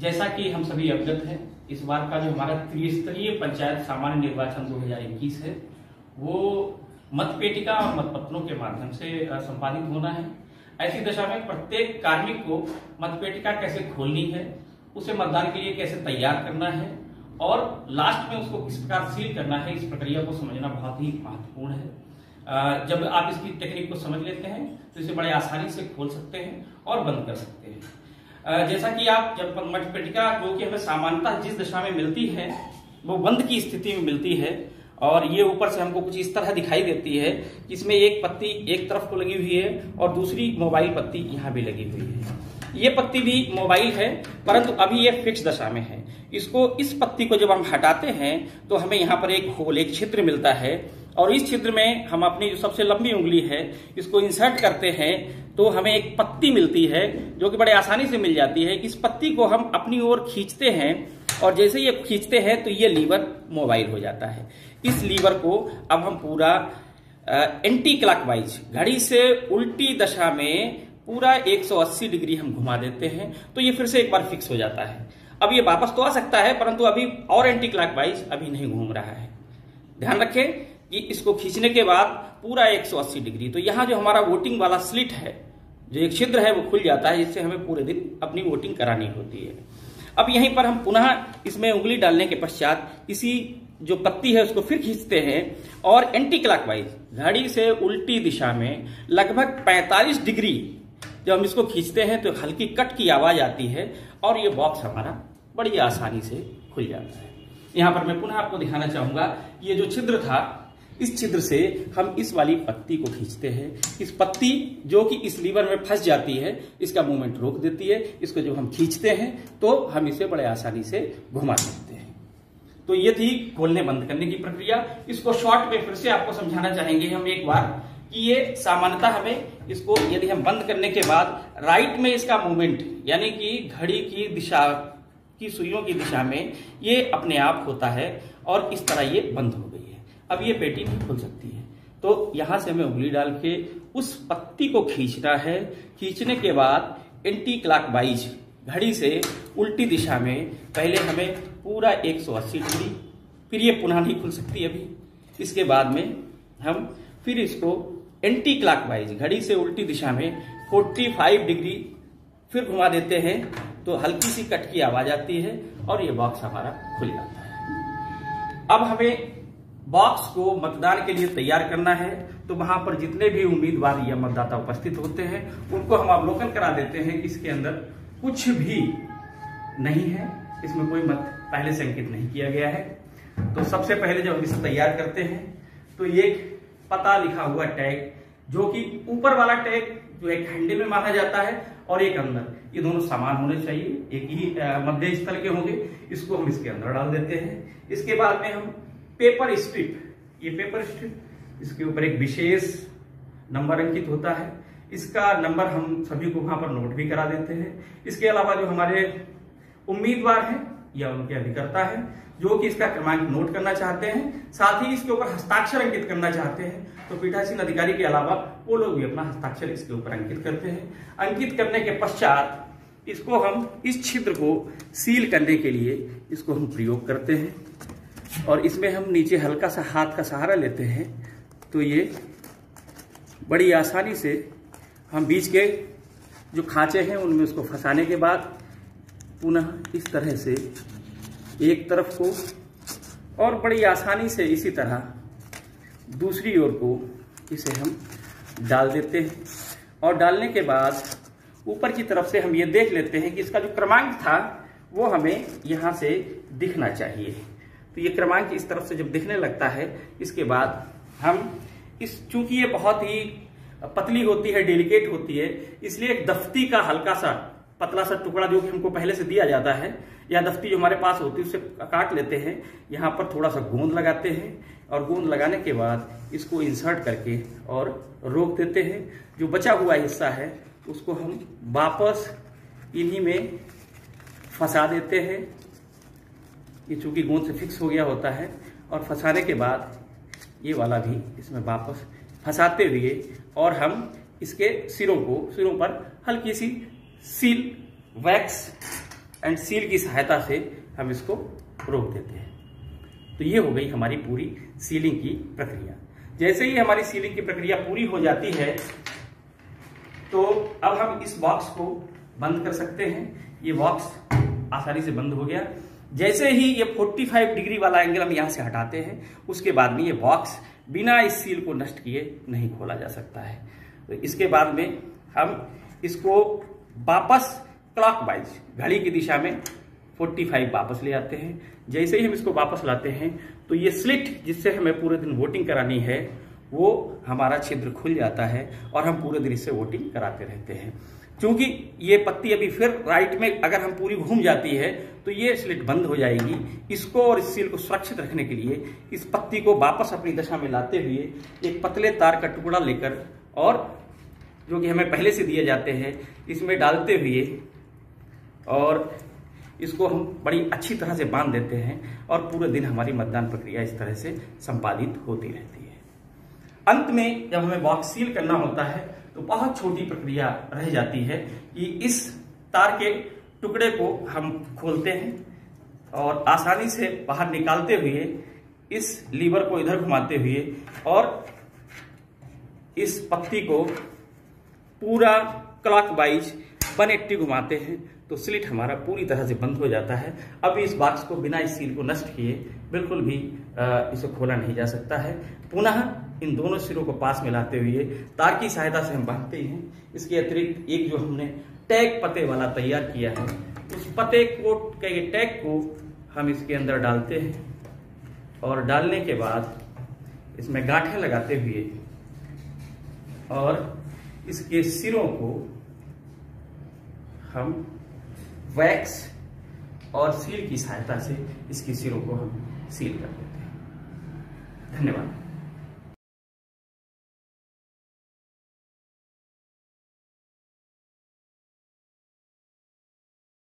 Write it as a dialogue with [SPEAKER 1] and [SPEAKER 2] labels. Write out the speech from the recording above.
[SPEAKER 1] जैसा कि हम सभी अवगत हैं, इस बार का जो हमारा त्रिस्तरीय पंचायत सामान्य निर्वाचन 2021 है, वो मतपेटिका और मतपत्रों के माध्यम से संपादित होना है। ऐसी दशा में प्रत्येक कार्मिक को मतपेटिका कैसे खोलनी है, उसे मतदान के लिए कैसे तैयार करना है, और लास्ट में उसको किस प्रकार सील करना है, इस प्रक्रिया को समझना बहुत ही महत्वपूर्ण है। जब आप इसकी टेक्निक को समझ लेते हैं तो इसे बड़े आसानी से खोल सकते हैं और बंद कर सकते हैं। जैसा कि आप जब मतपेटिका जो कि हमें सामान्यतः जिस दशा में मिलती है, वो बंद की स्थिति में मिलती है और ये ऊपर से हमको कुछ इस तरह दिखाई देती है कि इसमें एक पत्ती एक तरफ़ को लगी हुई है और दूसरी मोबाइल पत्ती यहाँ भी लगी हुई है। ये पत्ती भी मोबाइल है, परंतु अभी ये फिक्स दशा में है। इसको, इस पत्ती को जब हम हटाते हैं तो हमें यहाँ पर एक होल, एक छिद्र मिलता है और इस छिद्र में हम अपनी जो सबसे लंबी उंगली है, इसको इंसर्ट करते हैं तो हमें एक पत्ती मिलती है, जो कि बड़े आसानी से मिल जाती है। इस पत्ती को हम अपनी ओर खींचते हैं, और जैसे ये खींचते हैं तो ये लीवर मोबाइल हो जाता है। इस लीवर को अब हम पूरा एंटी क्लॉकवाइज घड़ी से उल्टी दशा में पूरा 180 डिग्री हम घुमा देते हैं तो ये फिर से एक बार फिक्स हो जाता है। अब ये वापस तो आ सकता है, परंतु अभी और एंटी क्लॉकवाइज अभी नहीं घूम रहा है। ध्यान रखें कि इसको खींचने के बाद पूरा 180 डिग्री। तो यहाँ जो हमारा वोटिंग वाला स्लिट है, जो एक छिद्र है, वो खुल जाता है, जिससे हमें पूरे दिन अपनी वोटिंग करानी होती है। अब यहीं पर हम पुनः इसमें उंगली डालने के पश्चात इसी जो पत्ती है, उसको फिर खींचते हैं और एंटी क्लॉकवाइज घड़ी से उल्टी दिशा में लगभग 45 डिग्री जब हम इसको खींचते हैं तो हल्की कट की आवाज़ आती है और ये बॉक्स हमारा बड़ी आसानी से खुल जाता है। यहाँ पर मैं पुनः आपको दिखाना चाहूँगा, ये जो छिद्र था इस छिद्र से हम इस वाली पत्ती को खींचते हैं। इस पत्ती जो कि इस लीवर में फंस जाती है, इसका मूवमेंट रोक देती है। इसको जब हम खींचते हैं तो हम इसे बड़े आसानी से घुमा सकते हैं। तो ये थी खोलने बंद करने की प्रक्रिया। इसको शॉर्ट में फिर से आपको समझाना चाहेंगे हम एक बार कि ये सामान्यता हमें इसको यदि हम बंद करने के बाद राइट में इसका मूवमेंट, यानी कि घड़ी की दिशा, की सुइयों की दिशा में ये अपने आप होता है और इस तरह ये बंद हो। अब ये पेटी नहीं खुल सकती है। तो यहाँ से हमें उंगली डाल के उस पत्ती को खींचना है। खींचने के बाद एंटी क्लॉकवाइज घड़ी से उल्टी दिशा में पहले हमें पूरा 180 डिग्री, फिर ये पुनः नहीं खुल सकती अभी। इसके बाद में हम फिर इसको एंटी क्लॉकवाइज घड़ी से उल्टी दिशा में 45 डिग्री फिर घुमा देते हैं। तो हल्की सी कट की आवाज़ आती है और ये बॉक्स हमारा खुल जाता है। अब हमें बॉक्स को मतदान के लिए तैयार करना है तो वहाँ पर जितने भी उम्मीदवार या मतदाता उपस्थित होते हैं, उनको हम अवलोकन करा देते हैं कि इसके अंदर कुछ भी नहीं है, इसमें कोई मत पहले से अंकित नहीं किया गया है। तो सबसे पहले जब हम इसे तैयार करते हैं तो एक पता लिखा हुआ टैग, जो कि ऊपर वाला टैग जो एक हैंडल में माना जाता है और एक अंदर। ये दोनों समान होने चाहिए, एक ही मध्य स्थल के होंगे, इसको हम इसके अंदर डाल देते हैं। इसके बाद में हम पेपर स्ट्रिप ये पेपर स्ट्रिप इसके ऊपर एक विशेष नंबर अंकित होता है। इसका नंबर हम सभी को वहाँ पर नोट भी करा देते हैं। इसके अलावा जो हमारे उम्मीदवार हैं, या उनके अधिकर्ता हैं, जो कि इसका क्रमांक नोट करना चाहते हैं, साथ ही इसके ऊपर हस्ताक्षर अंकित करना चाहते हैं तो पीठासीन अधिकारी के अलावा वो लोग भी अपना हस्ताक्षर इसके ऊपर अंकित करते हैं। अंकित करने के पश्चात इसको हम, इस छिद्र को सील करने के लिए इसको हम प्रयोग करते हैं। और इसमें हम नीचे हल्का सा हाथ का सहारा लेते हैं तो ये बड़ी आसानी से हम बीच के जो खांचे हैं, उनमें उसको फंसाने के बाद पुनः इस तरह से एक तरफ़ को और बड़ी आसानी से इसी तरह दूसरी ओर को इसे हम डाल देते हैं। और डालने के बाद ऊपर की तरफ़ से हम ये देख लेते हैं कि इसका जो क्रमांक था, वो हमें यहाँ से दिखना चाहिए। तो ये क्रमांक इस तरफ़ से जब दिखने लगता है, इसके बाद हम इस, चूँकि ये बहुत ही पतली होती है डेलिकेट होती है, इसलिए एक दफ्ती का हल्का सा पतला सा टुकड़ा जो कि हमको पहले से दिया जाता है, या दफ्ती जो हमारे पास होती है उससे काट लेते हैं। यहाँ पर थोड़ा सा गोंद लगाते हैं और गोंद लगाने के बाद इसको इंसर्ट करके और रोक देते हैं। जो बचा हुआ हिस्सा है, उसको हम वापस इन्हीं में फंसा देते हैं। ये चूँकि गोंद से फिक्स हो गया होता है और फंसाने के बाद ये वाला भी इसमें वापस फंसाते हुए और हम इसके सिरों को, सिरों पर हल्की सी सील वैक्स एंड सील की सहायता से हम इसको रोक देते हैं। तो ये हो गई हमारी पूरी सीलिंग की प्रक्रिया। जैसे ही हमारी सीलिंग की प्रक्रिया पूरी हो जाती है तो अब हम इस बॉक्स को बंद कर सकते हैं। ये बॉक्स आसानी से बंद हो गया। जैसे ही ये 45 डिग्री वाला एंगल हम यहाँ से हटाते हैं, उसके बाद में ये बॉक्स बिना इस सील को नष्ट किए नहीं खोला जा सकता है। तो इसके बाद में हम इसको वापस क्लॉकवाइज घड़ी की दिशा में 45 वापस ले आते हैं। जैसे ही हम इसको वापस लाते हैं तो ये स्लिट जिससे हमें पूरे दिन वोटिंग करानी है, वो हमारा छिद्र खुल जाता है और हम पूरे दिन इससे वोटिंग कराते रहते हैं। क्योंकि ये पत्ती अभी फिर राइट में अगर हम पूरी घूम जाती है तो ये स्लिट बंद हो जाएगी। इसको और इस सील को सुरक्षित रखने के लिए इस पत्ती को वापस अपनी दशा में लाते हुए एक पतले तार का टुकड़ा लेकर और जो कि हमें पहले से दिए जाते हैं, इसमें डालते हुए और इसको हम बड़ी अच्छी तरह से बाँध देते हैं और पूरे दिन हमारी मतदान प्रक्रिया इस तरह से संपादित होती रहती है। अंत में जब हमें बॉक्स सील करना होता है तो बहुत छोटी प्रक्रिया रह जाती है कि इस तार के टुकड़े को हम खोलते हैं और आसानी से बाहर निकालते हुए इस लीवर को इधर घुमाते हुए और इस पत्ती को पूरा क्लॉक वाइज वन एट्टी घुमाते हैं। तो स्लिट हमारा पूरी तरह से बंद हो जाता है। अब इस बॉक्स को बिना इस सील को नष्ट किए बिल्कुल भी इसे खोला नहीं जा सकता है। पुनः इन दोनों सिरों को पास मिलाते हुए तार की सहायता से हम बांधते हैं। इसके अतिरिक्त एक जो हमने टैग पते वाला तैयार किया है, उस पते को, के टैग को हम इसके अंदर डालते हैं और डालने के बाद इसमें गांठें लगाते हुए और इसके सिरों को हम वैक्स और सील की सहायता से इसके सिरों को हम सील कर देते हैं। धन्यवाद।